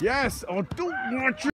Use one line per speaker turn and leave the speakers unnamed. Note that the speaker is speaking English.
Yes. I don't want you.